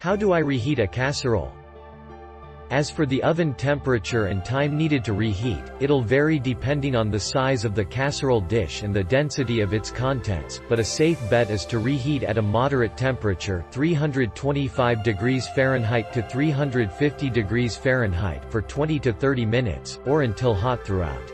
How do I reheat a casserole? As for the oven temperature and time needed to reheat, it'll vary depending on the size of the casserole dish and the density of its contents, but a safe bet is to reheat at a moderate temperature 325 degrees Fahrenheit to 350 degrees Fahrenheit for 20 to 30 minutes, or until hot throughout.